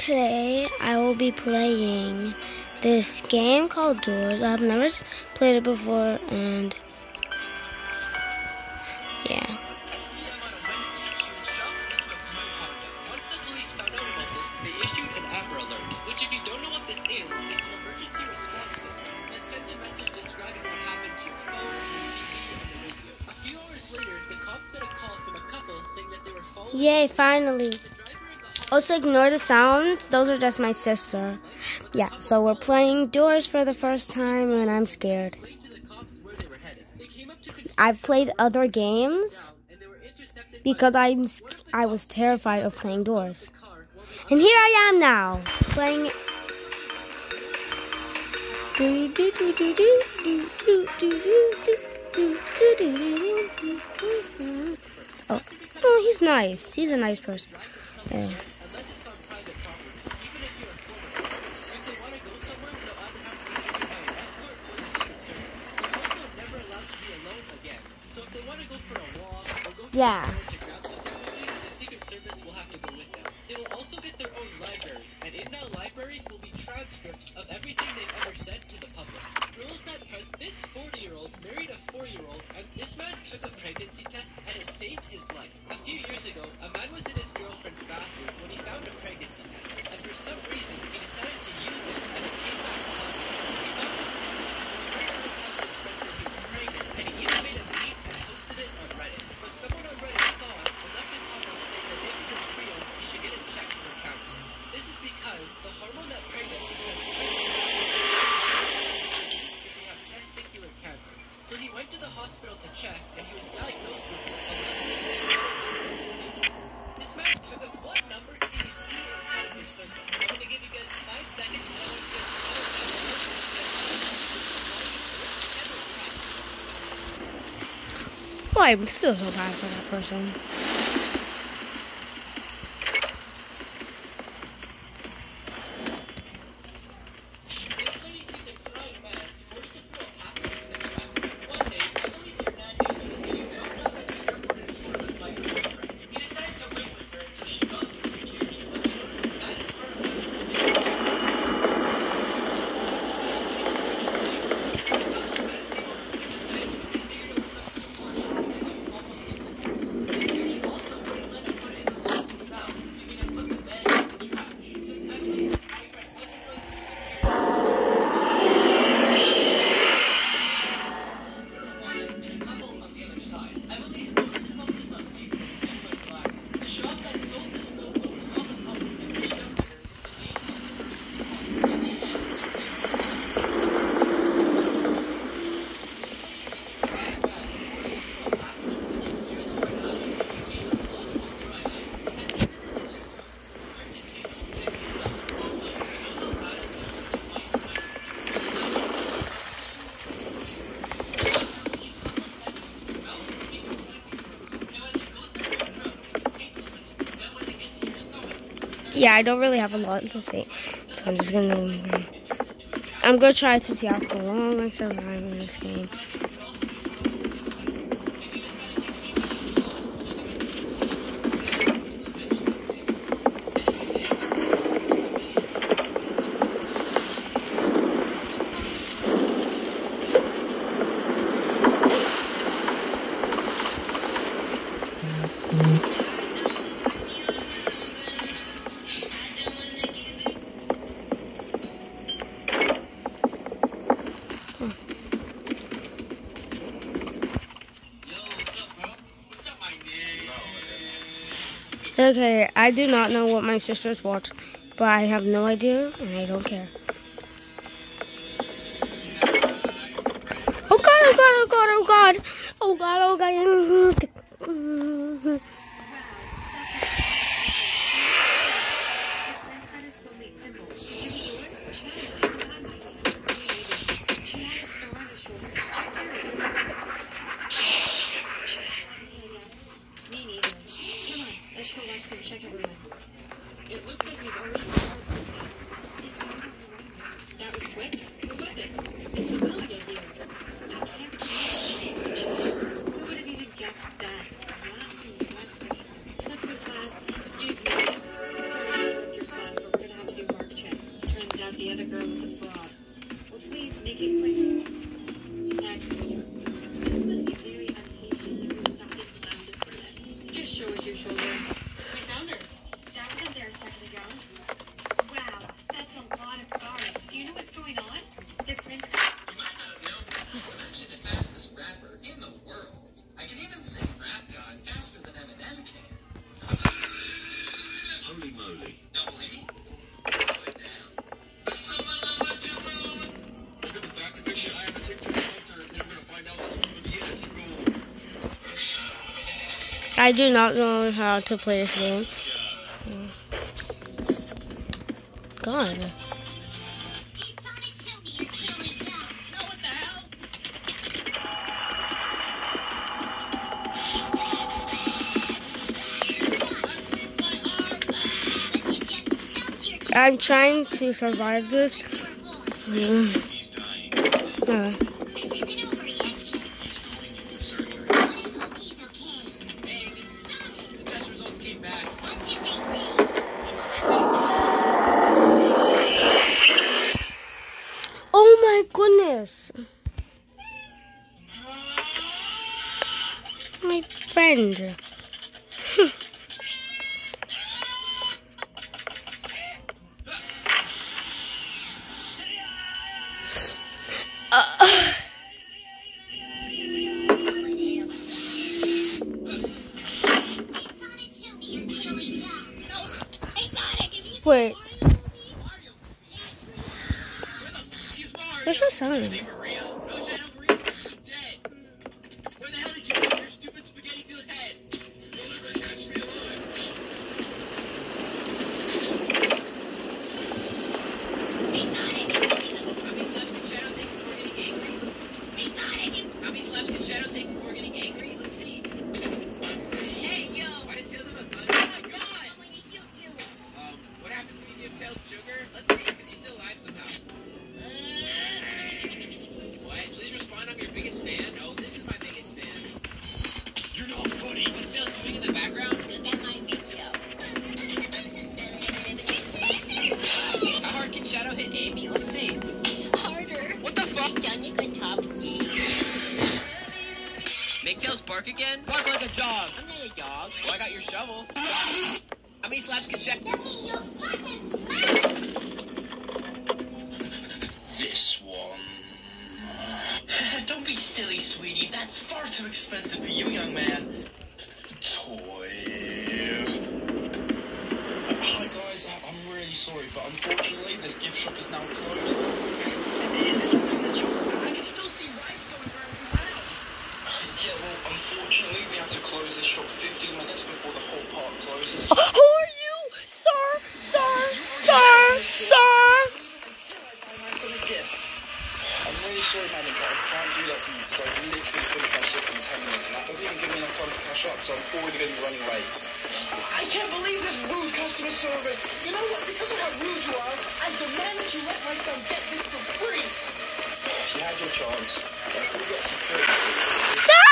Today I will be playing this game called Doors. I've never played it before and yeah. Yay, finally. Also, ignore the sounds. Those are just my sister. Yeah, so we're playing Doors for the first time, and I'm scared. I've played other games because I'm I was terrified of playing Doors. And here I am now, playing Oh, oh he's nice. He's a nice person. Yeah. Yeah. The Secret Service will have to go with them. They will also get their own library, and in that library will be transcripts of everything they've ever said to the public. Rules that because this 40-year-old married a 4-year-old, and this man took a pregnancy test, and it saved his life. A few years ago, a man was in his girlfriend's bathroom when he found a pregnancy test, the hospital to check, he was diagnosed with. This man took what number? I'm gonna give you guys five seconds, to I'm still so bad for that person. Yeah, I don't really have a lot to say, so I'm just gonna. I'm gonna try to see how long I survive in this game. Okay, I do not know what my sisters watch, but I have no idea and I don't care. Oh god, oh god, oh god, oh god, oh god, oh god. Oh it I do not know how to play this game. God. I'm trying to survive this. Yeah. Uh, have you Wait, He's Mario. there's bark again? Bark like a dog. I'm not a dog. Oh, I got your shovel. How many slaps can Shadow? Let me your fucking mouth. This one. Don't be silly, sweetie. That's far too expensive for you, young man. Toy. Hi guys, I- I'm really sorry, but unfortunately this gift shop is now closed. Is this something that you? I can still see lights going round and round. Yeah, well, unfortunately we have to close this shop 15 minutes before the whole park closes. Uh, who are you? Sir, sir, sir, sir. I'm really sorry, madam, but I can't do that for you because I literally finished my shift in 10 minutes, and that doesn't even give me enough time to cash up, so I'm already going to be running late. I can't believe this rude customer service. You know what? Because of how rude you are, I demand that you let my son get this for free. If you had your chance, I